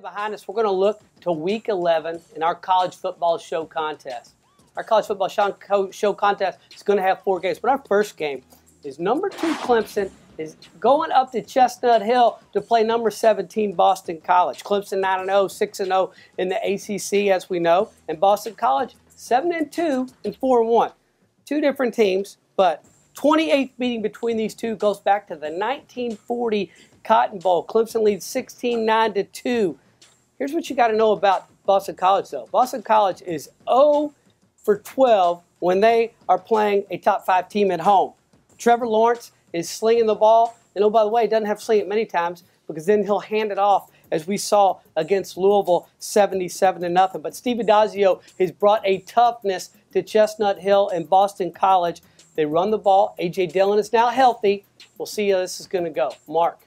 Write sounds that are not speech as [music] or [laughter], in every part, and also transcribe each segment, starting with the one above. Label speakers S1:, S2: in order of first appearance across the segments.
S1: behind us, we're going to look to week 11 in our college football show contest. Our college football show contest is going to have four games, but our first game is number two Clemson is going up to Chestnut Hill to play number 17 Boston College. Clemson 9 0, 6 0 in the ACC, as we know, and Boston College 7 2 and 4 1. Two different teams, but 28th meeting between these two goes back to the 1940 Cotton Bowl. Clemson leads 16 9 to 2. Here's what you got to know about Boston College, though. Boston College is 0 for 12 when they are playing a top five team at home. Trevor Lawrence is slinging the ball, and oh, by the way, doesn't have to sling it many times because then he'll hand it off as we saw against Louisville 77 to nothing. But Steve Addazio has brought a toughness to Chestnut Hill and Boston College. They run the ball. A.J. Dillon is now healthy. We'll see how this is going to go. Mark.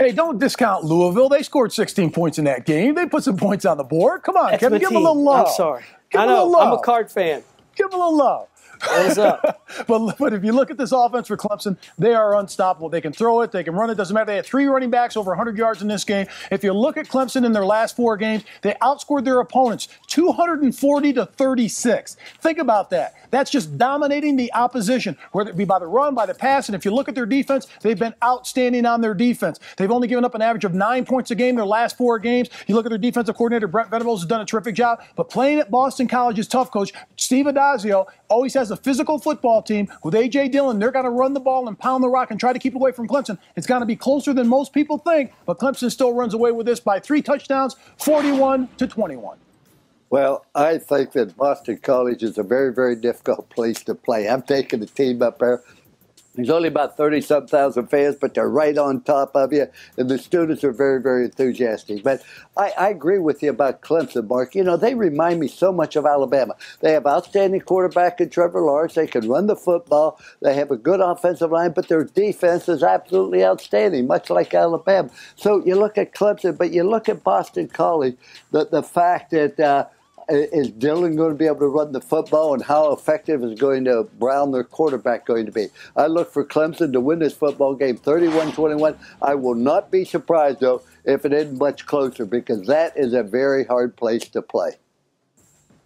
S2: Hey, don't discount Louisville. They scored 16 points in that game. They put some points on the board. Come on, Kevin, give them a little love.
S1: I'm sorry.
S2: Give
S1: I know. I'm a card fan.
S2: Give them a little love.
S1: What's up? [laughs]
S2: but, but if you look at this offense for Clemson, they are unstoppable. They can throw it, they can run it, doesn't matter. They had three running backs over 100 yards in this game. If you look at Clemson in their last four games, they outscored their opponents 240 to 36. Think about that. That's just dominating the opposition, whether it be by the run, by the pass. And if you look at their defense, they've been outstanding on their defense. They've only given up an average of nine points a game their last four games. You look at their defensive coordinator, Brent Venables, has done a terrific job. But playing at Boston College is tough, coach. Steve Addazio always has a physical football team with A.J. Dillon. They're going to run the ball and pound the rock and try to keep away from Clemson. It's going to be closer than most people think, but Clemson still runs away with this by three touchdowns, 41 to 21.
S3: Well, I think that Boston College is a very, very difficult place to play. I'm taking the team up there there's only about 30 some thousand fans, but they're right on top of you, and the students are very, very enthusiastic. But I, I, agree with you about Clemson, Mark. You know, they remind me so much of Alabama. They have outstanding quarterback in Trevor Lawrence. They can run the football. They have a good offensive line, but their defense is absolutely outstanding, much like Alabama. So you look at Clemson, but you look at Boston College, the, the fact that. Uh, is Dillon going to be able to run the football, and how effective is going to Brown, their quarterback, going to be? I look for Clemson to win this football game 31 21. I will not be surprised, though, if it isn't much closer, because that is a very hard place to play.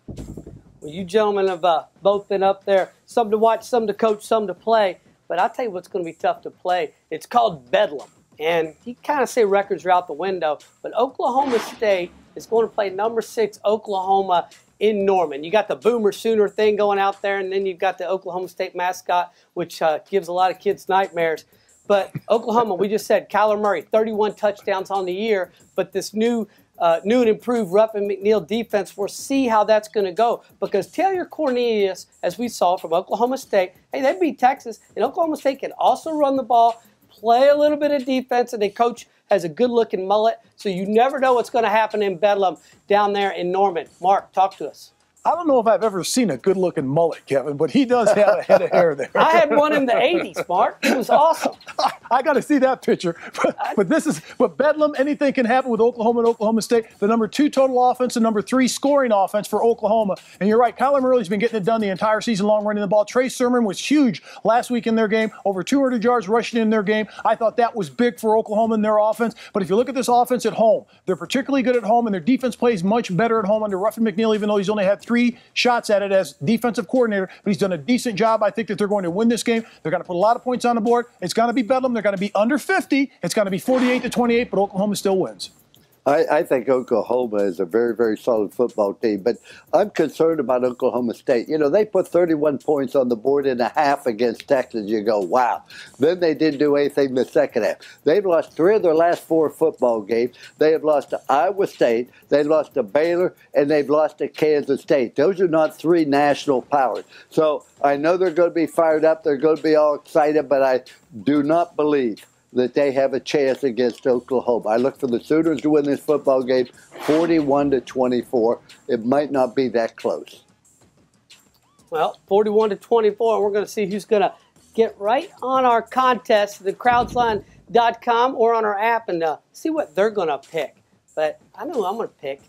S1: Well, you gentlemen have uh, both been up there, some to watch, some to coach, some to play. But I'll tell you what's going to be tough to play. It's called Bedlam. And you kind of say records are out the window, but Oklahoma State is going to play number six Oklahoma in Norman. You got the Boomer Sooner thing going out there, and then you've got the Oklahoma State mascot, which uh, gives a lot of kids nightmares. But Oklahoma, we just said Kyler Murray, 31 touchdowns on the year, but this new uh, new and improved Ruffin McNeill defense. We'll see how that's going to go because Taylor Cornelius, as we saw from Oklahoma State, hey, they beat Texas, and Oklahoma State can also run the ball, play a little bit of defense, and they coach has a good looking mullet. So you never know what's going to happen in Bedlam down there in Norman. Mark, talk to us.
S2: I don't know if I've ever seen a good looking mullet, Kevin, but he does have a head of hair there. [laughs]
S1: I had one in the 80s, Mark. It was awesome. [laughs]
S2: I, got to see that picture. But, but, this is, but Bedlam, anything can happen with Oklahoma and Oklahoma State. The number two total offense and number three scoring offense for Oklahoma. And you're right, Kyler Murray's been getting it done the entire season long running the ball. Trey Sermon was huge last week in their game, over 200 yards rushing in their game. I thought that was big for Oklahoma in their offense. But if you look at this offense at home, they're particularly good at home, and their defense plays much better at home under Ruffin McNeill, even though he's only had three shots at it as defensive coordinator, but he's done a decent job. I think that they're going to win this game. They're going to put a lot of points on the board. It's going to be Bedlam. They're going to be under 50. It's going to be 48 to 28, but Oklahoma still wins.
S3: I, I, think Oklahoma is a very, very solid football team, but I'm concerned about Oklahoma State. You know, they put 31 points on the board in a half against Texas. You go, wow. Then they didn't do anything in the second half. They've lost three of their last four football games. They have lost to Iowa State, they've lost to Baylor, and they've lost to Kansas State. Those are not three national powers. So I know they're going to be fired up. They're going to be all excited, but I do not believe that they have a chance against Oklahoma. I look for the Sooners to win this football game 41 to 24. It might not be that close.
S1: Well, 41 to 24, and we're going to see who's going to get right on our contest, the crowdsline.com or on our app and uh, see what they're going to pick. But I know I'm going to pick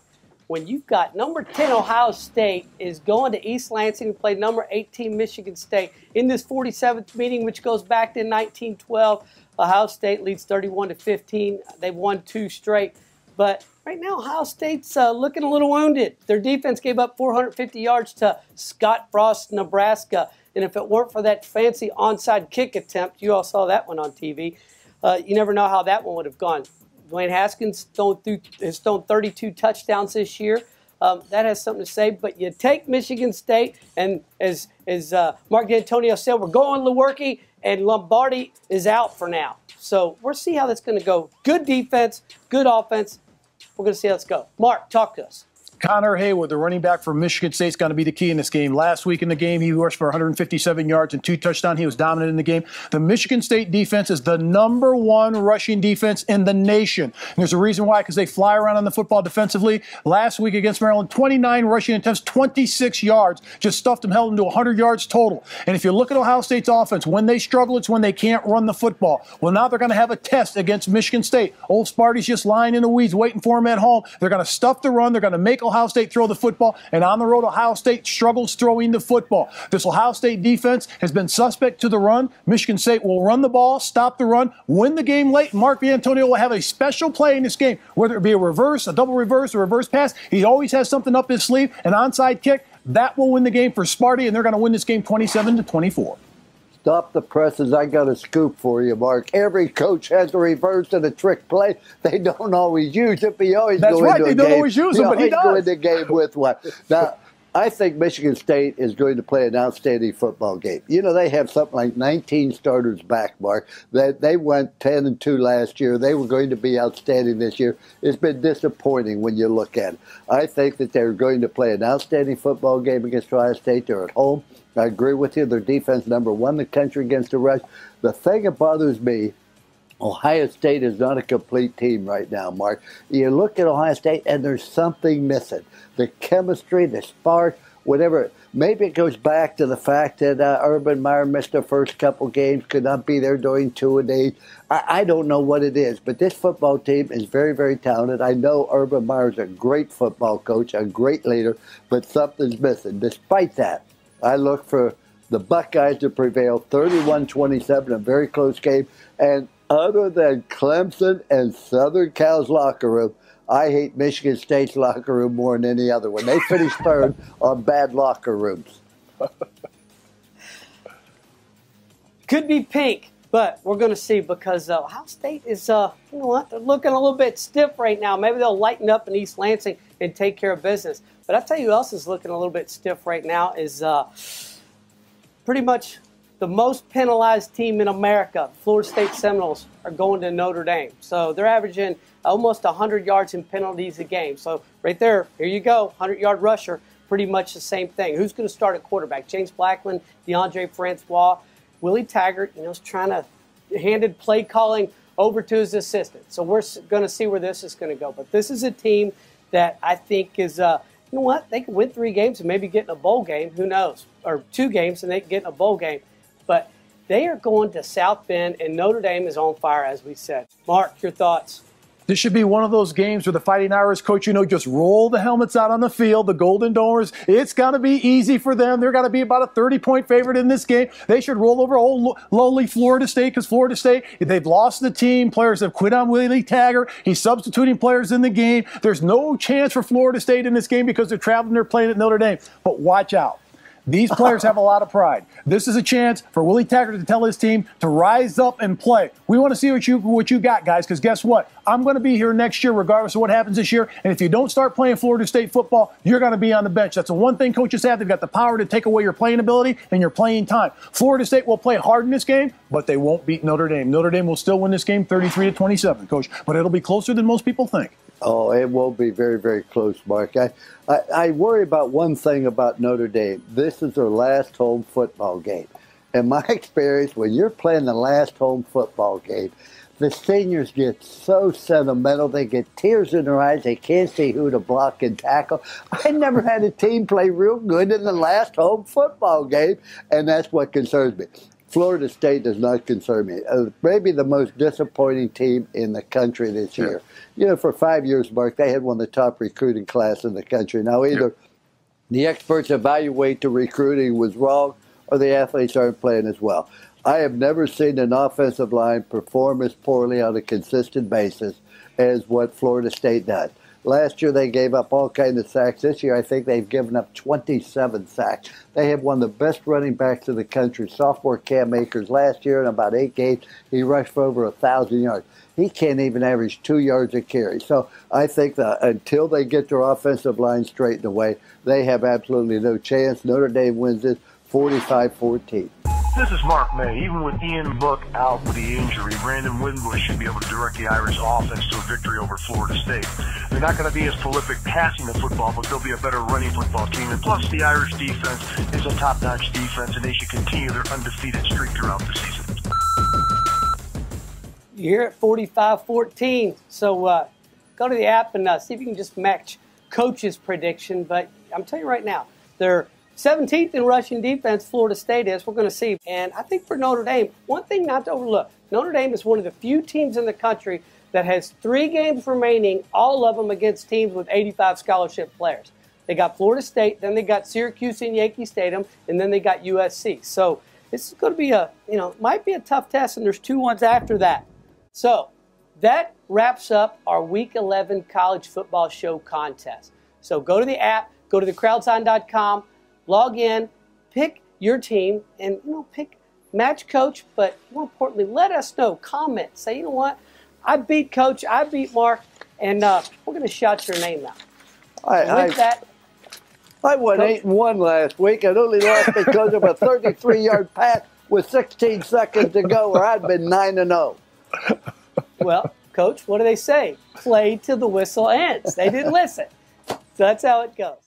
S1: when you've got number 10 Ohio State is going to East Lansing to play number 18 Michigan State in this 47th meeting, which goes back to 1912. Ohio State leads 31 to 15. They've won two straight. But right now, Ohio State's uh, looking a little wounded. Their defense gave up 450 yards to Scott Frost, Nebraska. And if it weren't for that fancy onside kick attempt, you all saw that one on TV, uh, you never know how that one would have gone. Dwayne Haskins through, has thrown 32 touchdowns this year. Um, that has something to say. But you take Michigan State, and as as uh, Mark Dantonio said, we're going Lewerke, and Lombardi is out for now. So we'll see how that's going to go. Good defense, good offense. We're going to see how it's go. Mark, talk to us.
S2: Connor Heyward, the running back for Michigan State, is going to be the key in this game. Last week in the game, he rushed for 157 yards and two touchdowns. He was dominant in the game. The Michigan State defense is the number one rushing defense in the nation. And there's a reason why, because they fly around on the football defensively. Last week against Maryland, 29 rushing attempts, 26 yards, just stuffed them, held them to 100 yards total. And if you look at Ohio State's offense, when they struggle, it's when they can't run the football. Well, now they're going to have a test against Michigan State. Old Sparty's just lying in the weeds, waiting for him at home. They're going to stuff the run. They're going to make Ohio State throw the football, and on the road, Ohio State struggles throwing the football. This Ohio State defense has been suspect to the run. Michigan State will run the ball, stop the run, win the game late. Mark Dantonio will have a special play in this game, whether it be a reverse, a double reverse, a reverse pass. He always has something up his sleeve, an onside kick. That will win the game for Sparty, and they're going to win this game 27 to 24.
S3: Stop the presses. I got a scoop for you, Mark. Every coach has a reverse and a trick play. [laughs] They don't always use it, but you always
S2: That's
S3: go
S2: right.
S3: into
S2: They
S3: a
S2: don't always use it, but he
S3: always go
S2: does.
S3: into a game with one. [laughs] Now, I think Michigan State is going to play an outstanding football game. You know, they have something like 19 starters back, Mark. That they went 10 and 2 last year. They were going to be outstanding this year. It's been disappointing when you look at it. I think that they're going to play an outstanding football game against Ohio State. They're at home. I agree with you. Their defense number one in the country against the rush. The thing that bothers me Ohio State is not a complete team right now, Mark. You look at Ohio State and there's something missing. The chemistry, the spark, whatever. Maybe it goes back to the fact that uh, Urban Meyer missed the first couple games, could not be there during two and eight. I, I don't know what it is, but this football team is very, very talented. I know Urban Meyer is a great football coach, a great leader, but something's missing. Despite that, I look for the Buckeyes to prevail 31 27, a very close game. And other than Clemson and Southern Cal's locker room, I hate Michigan State's locker room more than any other one. They finished [laughs] third on bad locker rooms.
S1: Could be pink, but we're going to see because uh, Ohio State is, uh, you know what, they're looking a little bit stiff right now. Maybe they'll lighten up in East Lansing and take care of business. But I'll tell you who else is looking a little bit stiff right now is uh, pretty much the most penalized team in America. Florida State Seminoles are going to Notre Dame. So they're averaging almost 100 yards in penalties a game. So right there, here you go, 100 yard rusher, pretty much the same thing. Who's going to start at quarterback? James Blackman, Deondre Francois, Willie Taggart, you know, is trying to handed play calling over to his assistant. So we're going to see where this is going to go. But this is a team that I think is, uh, you know what, they can win three games and maybe get in a bowl game. Who knows? Or two games and they can get in a bowl game. But they are going to South Bend, and Notre Dame is on fire, as we said. Mark, your thoughts?
S2: This should be one of those games where the Fighting Irish coach, you know, just roll the helmets out on the field, the Golden Domers. It's going to be easy for them. They're going to be about a 30 point favorite in this game. They should roll over old lowly Florida State because Florida State, they've lost the team. Players have quit on Willie Taggart. He's substituting players in the game. There's no chance for Florida State in this game because they're traveling, they're playing at Notre Dame. But watch out. These players have a lot of pride. This is a chance for Willie Taggart to tell his team to rise up and play. We want to see what you what you got, guys, because guess what? I'm going to be here next year, regardless of what happens this year. And if you don't start playing Florida State football, you're going to be on the bench. That's the one thing coaches have. They've got the power to take away your playing ability and your playing time. Florida State will play hard in this game, but they won't beat Notre Dame. Notre Dame will still win this game 33 to 27, coach. But it'll be closer than most people think.
S3: Oh, it will be very, very close, Mark. I, I, I, worry about one thing about Notre Dame. This is their last home football game. In my [laughs] experience, when you're playing the last home football game, the seniors get so sentimental. They get tears in their eyes. They can't see who to block and tackle. I never had a team play real good in the last home football game, and that's what concerns me. Florida State does not concern me. Uh, maybe the most disappointing team in the country this year. You know, for five years, Mark, they had one of the top recruiting class in the country. Now, either the experts evaluate the recruiting was wrong or the athletes aren't playing as well. I have never seen an offensive line perform as poorly on a consistent basis as what Florida State does. Last year they gave up all kinds of sacks. This year I think they've given up 27 sacks. They have one of the best running backs in the country. Sophomore Cam Akers last year in about eight games he rushed for over a thousand yards. He can't even average two yards a carry. So I think that until they get their offensive line straightened away, they have absolutely no chance. Notre Dame wins this 45-14.
S4: This is Mark May. Even with Ian Book out with the injury, Brandon Wimbush should be able to direct the Irish offense to a victory over Florida State. They're not going to be as prolific passing the football, but they'll be a better running football team. And plus, the Irish defense is a top-notch defense, and they should continue their undefeated streak throughout the season.
S1: You're at 45-14. So uh, go to the app and uh, see if you can just match Coach's prediction. But I'm telling you right now, they're 17th in rushing defense, Florida State is. We're going to see. And I think for Notre Dame, one thing not to overlook Notre Dame is one of the few teams in the country that has three games remaining, all of them against teams with 85 scholarship players. They got Florida State, then they got Syracuse in Yankee Stadium, and then they got USC. So this is going to be a, you know, might be a tough test, and there's two ones after that. So that wraps up our Week 11 college football show contest. So go to the app, go to thecrowdsline.com log in, pick your team, and you know, pick match coach. But more importantly, let us know. Comment. Say, you know what? I beat Coach. I beat Mark, and uh, we're going to shout your name out.
S3: I,
S1: with I, that.
S3: I won coach, eight and one last week. I only lost because of a 33-yard pass with 16 seconds to go, or I'd been nine and zero.
S1: Oh. Well, Coach, what do they say? Play till the whistle ends. They didn't listen. So that's how it goes.